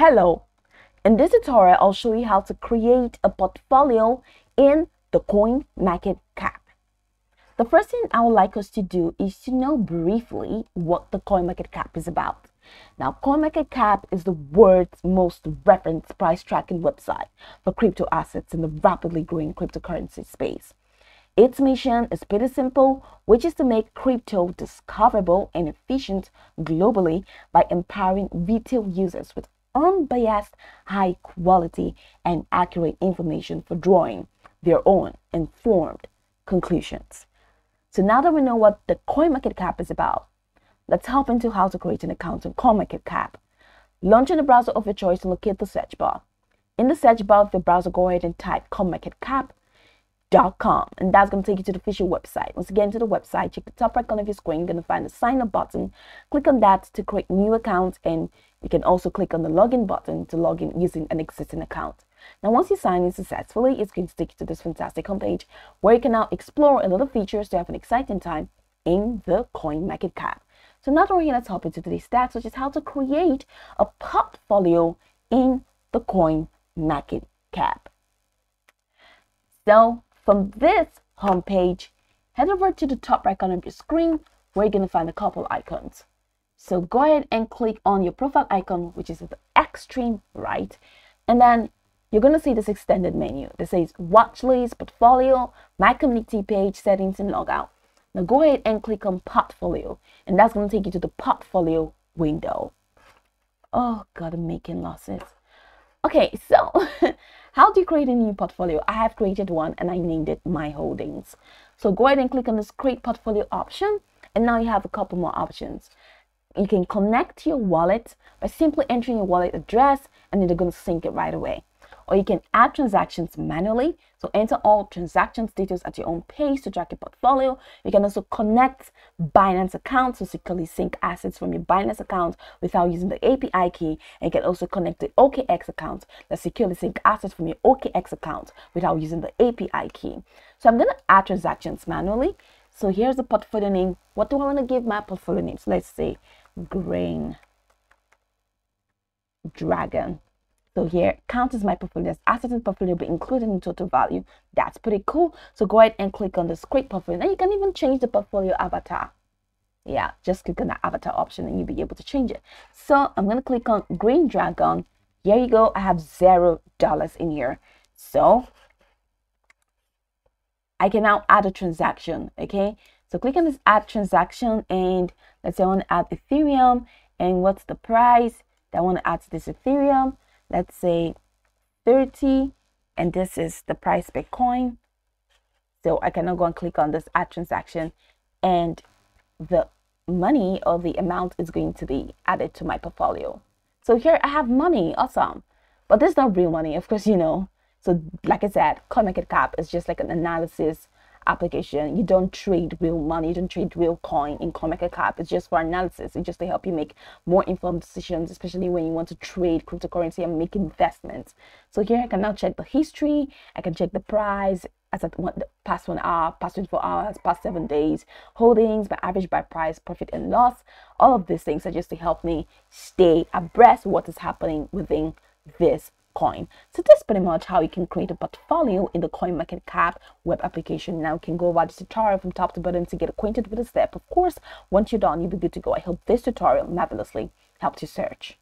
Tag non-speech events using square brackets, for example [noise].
Hello! In this tutorial, I'll show you how to create a portfolio in the CoinMarketCap. The first thing I would like us to do is to know briefly what the CoinMarketCap is about. Now, CoinMarketCap is the world's most referenced price tracking website for crypto assets in the rapidly growing cryptocurrency space. Its mission is pretty simple, which is to make crypto discoverable and efficient globally by empowering retail users with unbiased, high quality, and accurate information for drawing their own informed conclusions. So now that we know what the CoinMarketCap is about, let's hop into how to create an account on CoinMarketCap. Launch in the browser of your choice and locate the search bar. In the search bar of your browser, go ahead and type CoinMarketCap com and that's going to take you to the official website once again to the website check the top right corner of your screen you're going to find the sign up button click on that to create new account and you can also click on the login button to log in using an existing account. Now once you sign in successfully it's going to take you to this fantastic homepage where you can now explore a lot of features to have an exciting time in the CoinMarketCap so now we're here let's hop into today's stats which is how to create a portfolio in the coin market cap so from this homepage, head over to the top right corner of your screen where you're going to find a couple icons. So go ahead and click on your profile icon, which is at the extreme right. And then you're going to see this extended menu that says watch list, portfolio, my community page, settings, and logout. Now go ahead and click on portfolio, and that's going to take you to the portfolio window. Oh God, I'm making losses. Okay, so [laughs] How do you create a new portfolio? I have created one and I named it My Holdings. So go ahead and click on this Create Portfolio option and now you have a couple more options. You can connect to your wallet by simply entering your wallet address and then they're going to sync it right away or you can add transactions manually. So enter all transaction status at your own pace to track your portfolio. You can also connect Binance accounts to securely sync assets from your Binance account without using the API key. And you can also connect the OKX account that securely sync assets from your OKX account without using the API key. So I'm going to add transactions manually. So here's the portfolio name. What do I want to give my portfolio name? So let's say Green Dragon. So here, count as my portfolio as assets in portfolio be included in total value. That's pretty cool. So go ahead and click on the script portfolio. Now you can even change the portfolio avatar. Yeah, just click on the avatar option and you'll be able to change it. So I'm going to click on Green Dragon. Here you go. I have zero dollars in here. So I can now add a transaction. Okay. So click on this add transaction and let's say I want to add Ethereum. And what's the price that I want to add to this Ethereum? Let's say 30 and this is the price Bitcoin. so i cannot go and click on this add transaction and the money or the amount is going to be added to my portfolio. So here i have money awesome. But this is not real money of course you know. So like i said CoinMarketCap is just like an analysis application. You don't trade real money, you don't trade real coin in CoinMarketCap. It's just for analysis. It's just to help you make more informed decisions, especially when you want to trade cryptocurrency and make investments. So here I can now check the history, I can check the price, as at one, past one hour, past 24 hours, past seven days, holdings, my average buy price, profit and loss. All of these things are just to help me stay abreast what is happening within this coin. So that's pretty much how you can create a portfolio in the CoinMarketCap web application. Now you can go over this tutorial from top to bottom to get acquainted with the step. Of course, once you're done, you'll be good to go. I hope this tutorial marvelously helped you search.